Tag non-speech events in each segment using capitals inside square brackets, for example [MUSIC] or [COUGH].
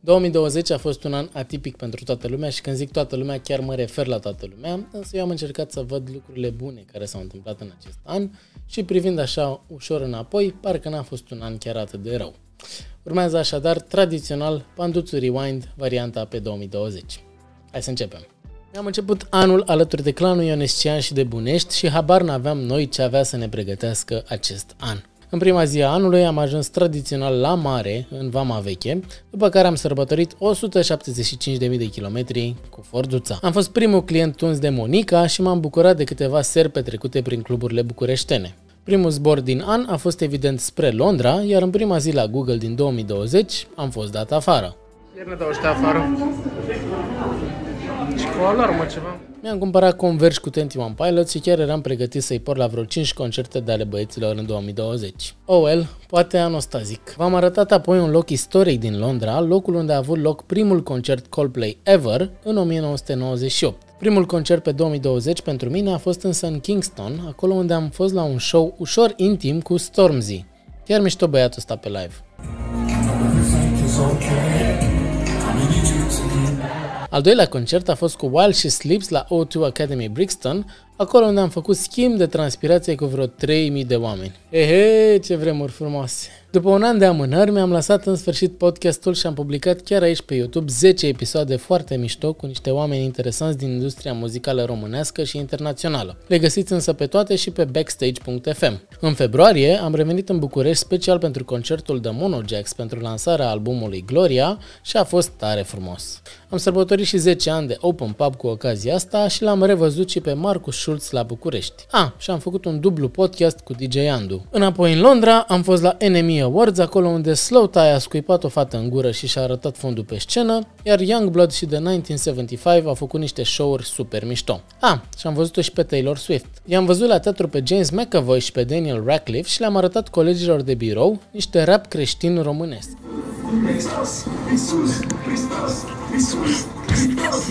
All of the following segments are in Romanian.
2020 a fost un an atipic pentru toată lumea și când zic toată lumea, chiar mă refer la toată lumea, însă eu am încercat să văd lucrurile bune care s-au întâmplat în acest an și privind așa ușor înapoi, parcă n-a fost un an chiar atât de rău. Urmează așadar tradițional Panduțu Rewind, varianta pe 2020. Hai să începem! Am început anul alături de clanul Ionescian și de Bunești și habar n-aveam noi ce avea să ne pregătească acest an. În prima zi a anului am ajuns tradițional la mare, în Vama Veche, după care am sărbătorit 175.000 de kilometri cu Forduța. Am fost primul client tuns de Monica și m-am bucurat de câteva seri petrecute prin cluburile bucureștene. Primul zbor din an a fost evident spre Londra, iar în prima zi la Google din 2020 am fost dat afară. Iar ne dau ăștia afară. Și cu o alarmă ceva. Mi-am cumpărat Converge cu 21 Pilots și chiar eram pregătit să-i por la vreo 5 concerte de ale băieților în 2020. Oh well, poate anostazic. V-am arătat apoi un loc istoric din Londra, locul unde a avut loc primul concert Coldplay ever în 1998. Primul concert pe 2020 pentru mine a fost însă în Kingston, acolo unde am fost la un show ușor intim cu Stormzy. Chiar mișto băiatul ăsta pe live. Al doilea concert a fost cu While She Sleeps la O2 Academy Brixton, acolo unde am făcut schimb de transpirație cu vreo 3000 de oameni. Ehe, ce vremuri frumoase! După un an de amânări, mi-am lăsat în sfârșit podcastul și am publicat chiar aici pe YouTube 10 episoade foarte mișto cu niște oameni interesanți din industria muzicală românească și internațională. Le găsiți însă pe toate și pe backstage.fm. În februarie am revenit în București special pentru concertul de Monojax pentru lansarea albumului Gloria și a fost tare frumos. Am sărbătorit și 10 ani de Open Pub cu ocazia asta și l-am revăzut și pe Marcus Schulz la București. Ah, și am făcut un dublu podcast cu DJ Andu. Înapoi în Londra am fost la NME Awards, acolo unde Slow Tie a scuipat o fată în gură și și-a arătat fondul pe scenă, iar Youngblood și The 1975 au făcut niște show-uri super mișto. Ah, și am văzut-o și pe Taylor Swift. I-am văzut la teatru pe James McAvoy și pe Daniel Radcliffe și le-am arătat colegilor de birou niște rap creștin românesc. Hristos, Iisus, Hristos, Iisus, Hristos,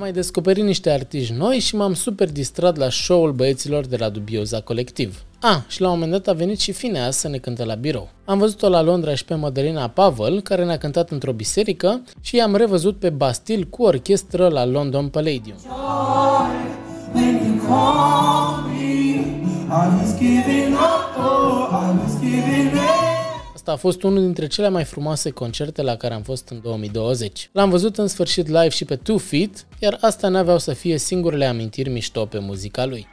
Am mai descoperit niște artiști noi și m-am super distrat la show-ul băieților de la Dubioza Colectiv. Ah, și la un moment dat a venit și Fineas să ne cânte la birou. Am văzut-o la Londra și pe Madalina Pavel, care ne-a cântat într-o biserică și i-am revăzut pe Bastil cu orchestră la London Palladium. Asta a fost unul dintre cele mai frumoase concerte la care am fost în 2020. L-am văzut în sfârșit live și pe Two Feet, iar asta n-aveau să fie singurele amintiri mișto pe muzica lui.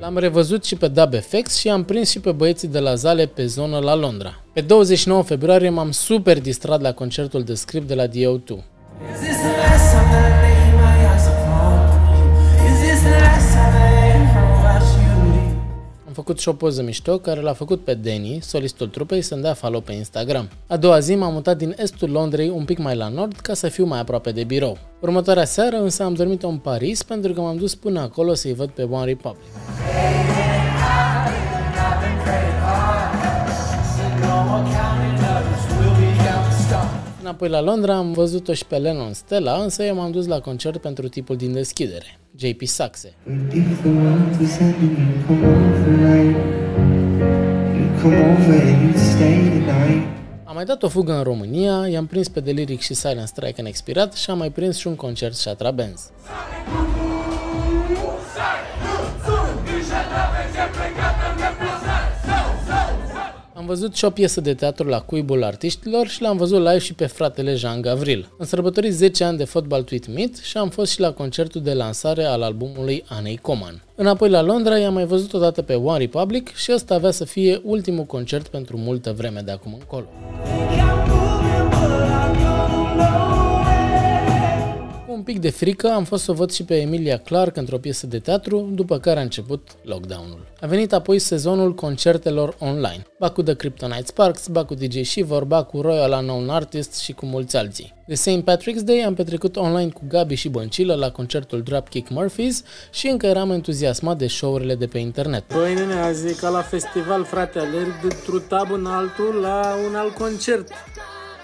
L-am revăzut și pe Dub FX și am prins și pe băieții de la Zale pe zonă la Londra. Pe 29 februarie m-am super distrat la concertul de script de la DO2. Făcut și o poză mișto care l-a făcut pe Danny, solistul trupei, să-mi dea follow pe Instagram. A doua zi m-am mutat din estul Londrei un pic mai la nord ca să fiu mai aproape de birou. Următoarea seară însă am dormit în Paris pentru că m-am dus până acolo să-i văd pe One Republic. Înapoi la Londra am văzut-o și pe Lennon Stella, însă eu m-am dus la concert pentru tipul din deschidere, JP Saxe. Am mai dat o fugă în România, i-am prins pe Deliric și Silent Strike în expirat și am mai prins și un concert Shatra Benz. Am văzut și o piesă de teatru la Cuibul Artiștilor și l-am văzut live și pe fratele Jean Gavril. Am sărbătorit 10 ani de fotbal Tweet Meet și am fost și la concertul de lansare al albumului Anei Coman. Înapoi la Londra i-am mai văzut odată pe One Republic și ăsta avea să fie ultimul concert pentru multă vreme de acum încolo. Cu pic de frică am fost să o văd și pe Emilia Clark într-o piesă de teatru, după care a început lockdown-ul. A venit apoi sezonul concertelor online, ba cu The Kryptonite Sparks, ba cu DJ Shiver, ba cu Royal Unknown Artist și cu mulți alții. De St. Patrick's Day am petrecut online cu Gabi și Băncilă la concertul Dropkick Murphys și încă eram entuziasmat de show-urile de pe internet. Băi, nene, azi e ca la festival, frate, alerg dintr-un tab în altul la un alt concert.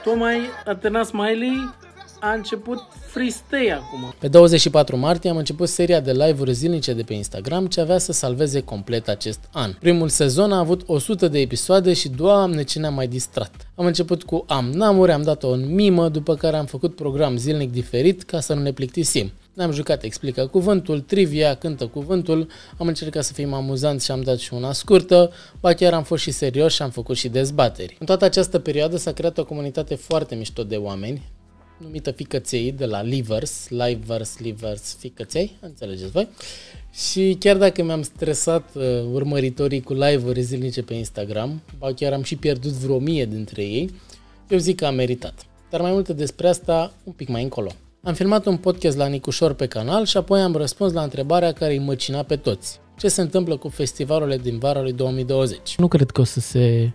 Tocmai Atena Smiley a început freestay acum. Pe 24 martie am început seria de live-uri zilnice de pe Instagram ce avea să salveze complet acest an. Primul sezon a avut 100 de episoade și doamne ce ne-am mai distrat. Am început cu Am Namuri, am dat-o în mimă, după care am făcut program zilnic diferit ca să nu ne plictisim. Ne-am jucat explică cuvântul, trivia, cântă cuvântul, am încercat să fim amuzanți și am dat și una scurtă, ba chiar am fost și serios și am făcut și dezbateri. În toată această perioadă s-a creat o comunitate foarte mișto de oameni, numită Ficăței de la Livers, Livers, Livers, Ficăței, înțelegeți voi? Și chiar dacă mi-am stresat uh, urmăritorii cu live-uri zilnice pe Instagram, ba chiar am și pierdut vreo mie dintre ei, eu zic că a meritat. Dar mai multe despre asta un pic mai încolo. Am filmat un podcast la Nicușor pe canal și apoi am răspuns la întrebarea care îi măcina pe toți. Ce se întâmplă cu festivalurile din vara lui 2020? Nu cred că o să se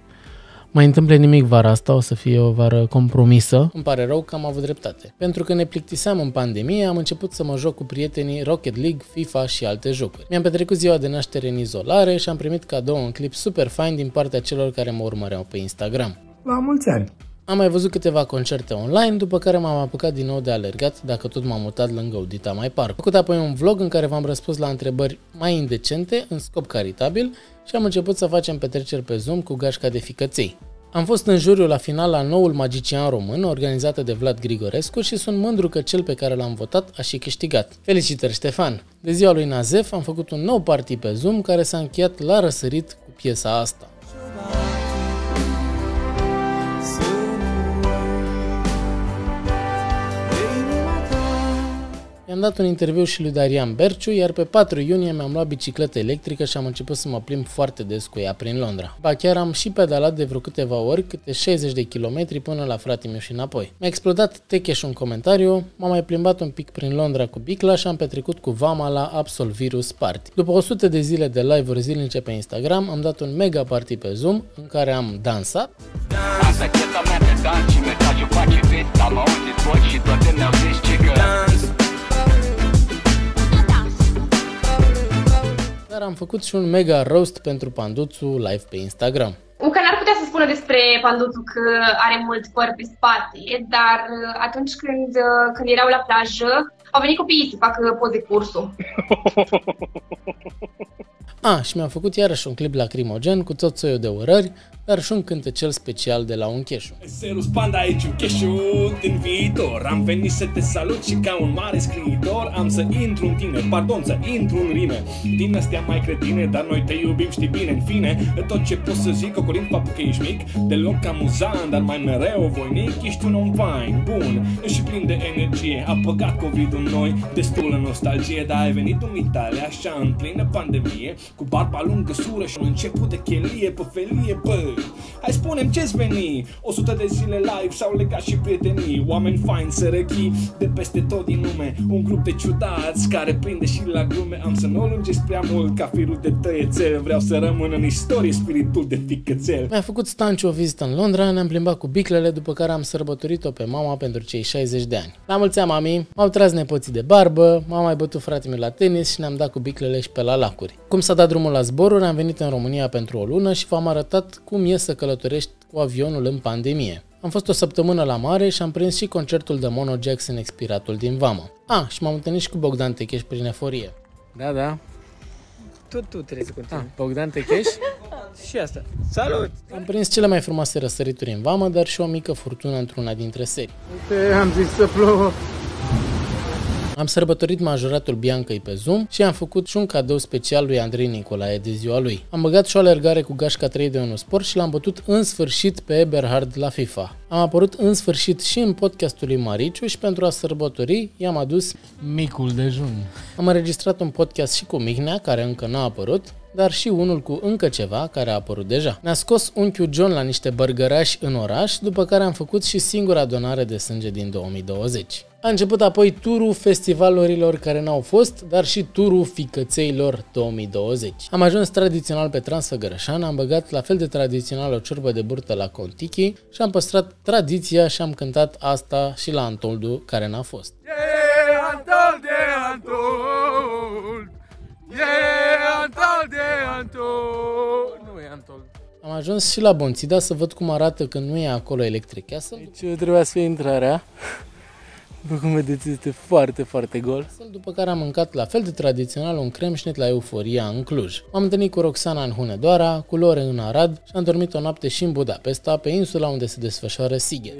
mai întâmple nimic vara asta, o să fie o vară compromisă. Îmi pare rău că am avut dreptate. Pentru că ne plictiseam în pandemie, am început să mă joc cu prietenii Rocket League, FIFA și alte jocuri. Mi-am petrecut ziua de naștere în izolare și am primit cadou un clip super fain din partea celor care mă urmăreau pe Instagram. La mulți ani! Am mai văzut câteva concerte online, după care m-am apucat din nou de alergat, dacă tot m-am mutat lângă Audita Mai Park. Am făcut apoi un vlog în care v-am răspuns la întrebări mai indecente, în scop caritabil, și am început să facem petreceri pe Zoom cu gașca de ficăței. Am fost în juriu la final la noul magician român, organizată de Vlad Grigorescu și sunt mândru că cel pe care l-am votat a și câștigat. Felicitări, Ștefan! De ziua lui Nazef am făcut un nou party pe Zoom care s-a încheiat la răsărit cu piesa asta. I-am dat un interviu și lui Darian Berciu, iar pe 4 iunie mi-am luat bicicletă electrică și am început să mă plimb foarte des cu ea prin Londra. Ba chiar am și pedalat de vreo câteva ori, câte 60 de kilometri până la fratele meu și înapoi. Mi-a explodat Techeș un comentariu, m-am mai plimbat un pic prin Londra cu bicla și am petrecut cu Vama la Absolvirus Party. După 100 de zile de live-uri zilnice pe Instagram, am dat un mega party pe Zoom în care am dansat, Asta ce am mea de dan și mesajul face fit Am auzit voci și toate ne-au zis ce că dar am făcut și un mega roast pentru Panduțu live pe Instagram. Un canar putea să spună despre Panduțu că are mult păr pe spate, dar uh, atunci când, uh, când erau la plajă, au venit copiii să facă poze cu ursul. [LAUGHS] A, și mi-am făcut iarăși un clip lacrimogen cu tot soiul de urări, dar și un cântecel special de la un cheșu. Serus Panda aici un cheșu din viitor. Am venit să te salut și ca un mare scriitor. Am să intru în tine, pardon, să intru în rime. Din astea mai cretine, dar noi te iubim, știi bine În fine, tot ce pot să zic, ocolind faptul că ești mic Deloc amuzant, dar mai mereu voinic Ești un om fain, bun. Și plin de energie A păgat covid în noi, destulă nostalgie Dar ai venit în Italia, așa în plină pandemie Cu barba lungă, sură și un început de chelie pe felie, bă Hai spunem ce-ți veni? 100 de zile live s-au legat și prietenii. Oameni faini, sărăchii de peste tot din lume. Un grup de ciudați care prinde și la glume. Am să nu o lungesc prea mult ca firul de tăiețel. Vreau să rămân în istorie spiritul de ficățel Mi-a făcut Stanciu o vizită în Londra, ne-am plimbat cu biclele, după care am sărbătorit-o pe mama pentru cei 60 de ani. La mulți ani, mami, m-au tras nepoții de barbă, m-am mai bătut fratele meu la tenis și ne-am dat cu biclele și pe la lacuri. Cum s-a dat drumul la zboruri, am venit în România pentru o lună și v-am arătat cum e să călătorești cu avionul în pandemie. Am fost o săptămână la mare și am prins și concertul de Mono Jackson expiratul din Vamă. A, și m-am întâlnit și cu Bogdan Techeș prin eforie. Da, da. Tot tu trebuie să continui. Ah, Bogdan Techeș? [LAUGHS] Și asta. Salut! Am prins cele mai frumoase răsărituri în Vamă, dar și o mică furtună într-una dintre serii. Uite, am zis să plouă. Am sărbătorit majoratul Biancăi pe Zoom și am făcut și un cadou special lui Andrei Nicolae de ziua lui. Am băgat și o alergare cu gașca 3 de 1 sport și l-am bătut în sfârșit pe Eberhard la FIFA. Am apărut în sfârșit și în podcastul lui Mariciu și pentru a sărbători i-am adus micul dejun. Am înregistrat un podcast și cu Mihnea, care încă n-a apărut, dar și unul cu încă ceva care a apărut deja. Ne-a scos unchiul John la niște bărgărași în oraș, după care am făcut și singura donare de sânge din 2020. A început apoi turul festivalurilor care n-au fost, dar și turul ficățeilor 2020. Am ajuns tradițional pe Transfăgărășan, am băgat la fel de tradițional o ciorbă de burtă la Contiki și am păstrat tradiția și am cântat asta și la Antoldu, care n-a fost. Yeah, Antol de Antol. Yeah, Antol de Antol. Nu e Antol. Am ajuns și la Bonțida să văd cum arată când nu e acolo Electric Castle. Deci trebuia să fie intrarea. După cum vedeți, este foarte, foarte gol. După care am mâncat la fel de tradițional un cremșnet la Euforia în Cluj. M-am întâlnit cu Roxana în Hunedoara, cu Lore în Arad și am dormit o noapte și în Budapesta, pe insula unde se desfășoară Sighet.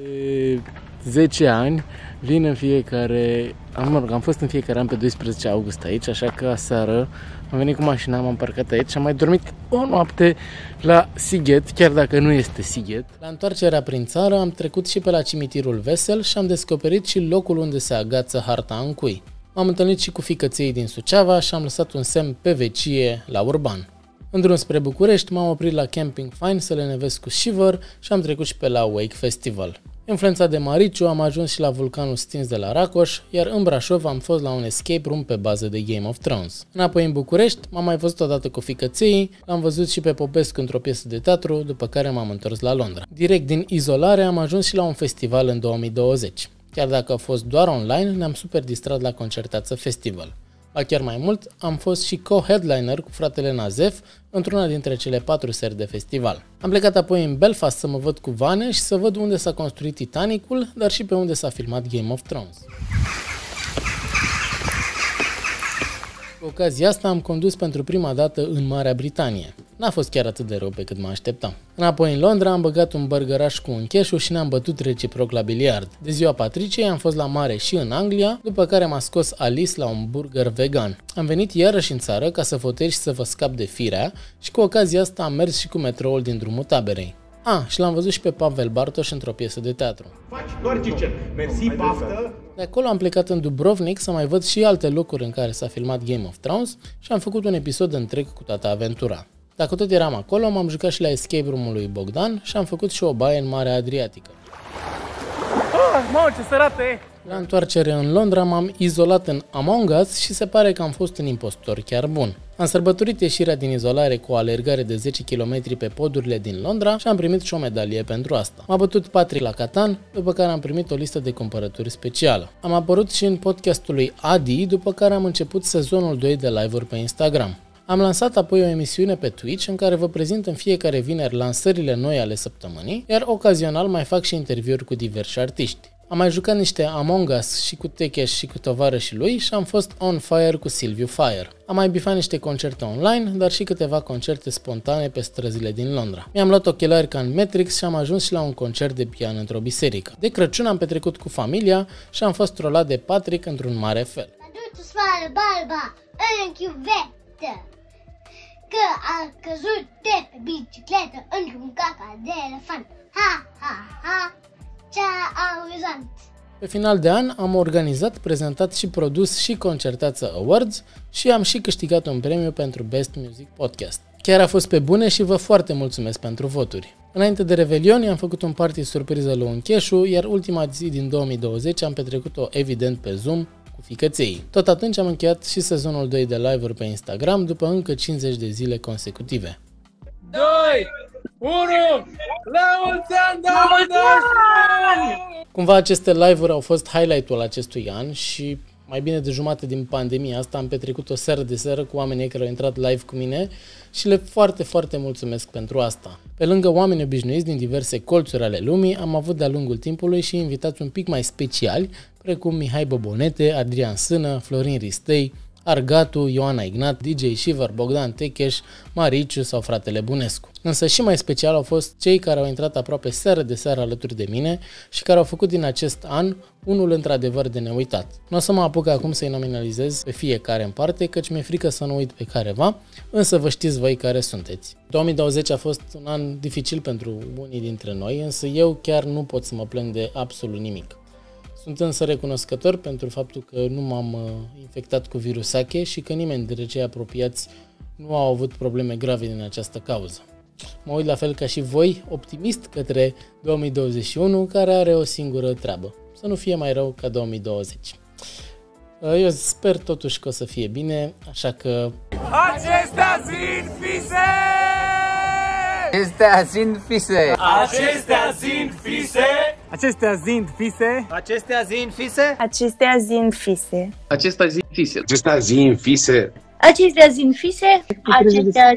10 ani vin în fiecare, am, mă rog, am fost în fiecare an pe 12 august aici, așa că aseară am venit cu mașina, m-am parcat aici și am mai dormit o noapte la Sighet, chiar dacă nu este Sighet. La întoarcerea prin țară am trecut și pe la cimitirul Vesel și am descoperit și locul unde se agață harta în cui. M-am întâlnit și cu ficăței din Suceava și am lăsat un semn pe vecie la Urban. În drum spre București m-am oprit la Camping Fine să le nevesc cu Shiver și am trecut și pe la Wake Festival. Influența de Mariciu am ajuns și la vulcanul stins de la Racoș, iar în Brașov am fost la un escape room pe bază de Game of Thrones. Înapoi în București m-am mai văzut odată cu ficăței, l-am văzut și pe Popescu într-o piesă de teatru, după care m-am întors la Londra. Direct din izolare am ajuns și la un festival în 2020. Chiar dacă a fost doar online, ne-am super distrat la Concertață Festival. Ba chiar mai mult, am fost și co-headliner cu fratele Nazef într-una dintre cele patru seri de festival. Am plecat apoi în Belfast să mă văd cu Vane și să văd unde s-a construit Titanicul, dar și pe unde s-a filmat Game of Thrones. Cu ocazia asta am condus pentru prima dată în Marea Britanie. N-a fost chiar atât de rău pe cât mă așteptam. Înapoi în Londra am băgat un burgeraș cu un cheșu și ne-am bătut reciproc la biliard. De ziua Patriciei am fost la mare și în Anglia, după care m-a scos Alice la un burger vegan. Am venit iarăși în țară ca să fotez și să vă scap de firea și cu ocazia asta am mers și cu metroul din drumul taberei. Ah, și l-am văzut și pe Pavel Bartos într-o piesă de teatru. Faci doar ce Mersi, paftă. De acolo am plecat în Dubrovnik să mai văd și alte locuri în care s-a filmat Game of Thrones și am făcut un episod întreg cu toată aventura. Dacă tot eram acolo, m-am jucat și la escape room-ul lui Bogdan și am făcut și o baie în Marea Adriatică. Oh, mamă, ce sărată e! La întoarcere în Londra m-am izolat în Among Us și se pare că am fost un impostor chiar bun. Am sărbătorit ieșirea din izolare cu o alergare de 10 km pe podurile din Londra și am primit și o medalie pentru asta. M-a bătut Patrick la Catan, după care am primit o listă de cumpărături specială. Am apărut și în podcastul lui Adi, după care am început sezonul 2 de live-uri pe Instagram. Am lansat apoi o emisiune pe Twitch în care vă prezint în fiecare vineri lansările noi ale săptămânii, iar ocazional mai fac și interviuri cu diversi artiști. Am mai jucat niște Among Us și cu Tekesh și cu tovarășii lui și am fost on fire cu Silviu Fire. Am mai bifat niște concerte online, dar și câteva concerte spontane pe străzile din Londra. Mi-am luat ochelari ca în Matrix și am ajuns și la un concert de pian într-o biserică. De Crăciun am petrecut cu familia și am fost trolat de Patrick într-un mare fel. Du-te soară balba în chiuvetă Că a căzut de pe bicicletă într-un caca de elefant Ha, ha, ha, ce amuzant Pe final de an am organizat, prezentat și produs și Concertață Awards și am și câștigat un premiu pentru Best Music Podcast. Chiar a fost pe bune și vă foarte mulțumesc pentru voturi. Înainte de Revelion i-am făcut un party surpriză lui Uncheșu, iar ultima zi din 2020 am petrecut-o evident pe Zoom cu ficăței. Tot atunci am încheiat și sezonul 2 de live-uri pe Instagram după încă 50 de zile consecutive. 2, 1, la mulți ani, 2021! Cumva aceste live-uri au fost highlight-ul acestui an și mai bine de jumate din pandemia asta am petrecut o seară de seară cu oamenii care au intrat live cu mine și le foarte, foarte mulțumesc pentru asta. Pe lângă oameni obișnuiți din diverse colțuri ale lumii, am avut de-a lungul timpului și invitați un pic mai speciali, precum Mihai Bobonete, Adrian Sână, Florin Ristei, Argatu, Ioana Ignat, DJ Shiver, Bogdan Techeș, Mariciu sau fratele Bunescu. Însă și mai special au fost cei care au intrat aproape seară de seară alături de mine și care au făcut din acest an unul într-adevăr de neuitat. Nu o să mă apuc acum să-i nominalizez pe fiecare în parte, căci mi-e frică să nu uit pe careva, însă vă știți voi care sunteți. 2020 a fost un an dificil pentru unii dintre noi, însă eu chiar nu pot să mă plâng de absolut nimic. Sunt însă recunoscător pentru faptul că nu m-am uh, infectat cu virus Ache și că nimeni dintre cei apropiați nu au avut probleme grave din această cauză. Mă uit la fel ca și voi, optimist către 2021, care are o singură treabă. Să nu fie mai rău ca 2020. Uh, Eu sper totuși că o să fie bine, așa că Acestea sunt fise! Acestea sunt fise. Acestea sunt fise! Acestea zind fise, Acestea sunt fise. Acestea zind fise. Acesta zi fise. Acesta zi în fise. Acestea zind fise. Acestea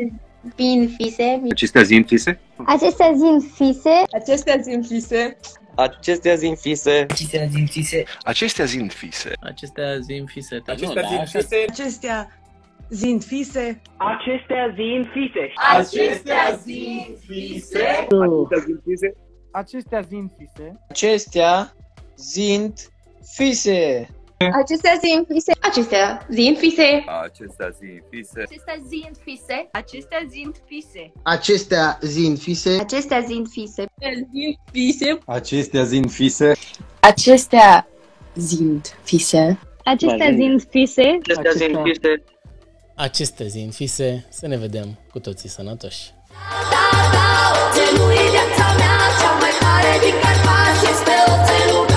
bin fise. Acestea zi fise. Acestea zind fise Acestea zind fise. Acestea zin fise. Acestea zin fise. Acestea zin fise. Acestea zin fise. Acestea zin fise. Acestea zin fise. Acestea zin fise. Acestea zin fise. Acestea zin fise. Acestea zin fise. Acestea zin fise. Acestea zin fise. Acestea zin fise. Acestea zin fise. Acestea zin fise. Acestea zin fise. Acestea zin fise. Zin fise. Acestea zin fise. Acestea sind fise. Acestea zin fise. Acestea zin fise. Acestea zin fise aceste zi în să ne vedem cu toții sănătoși! Da, da, da, o,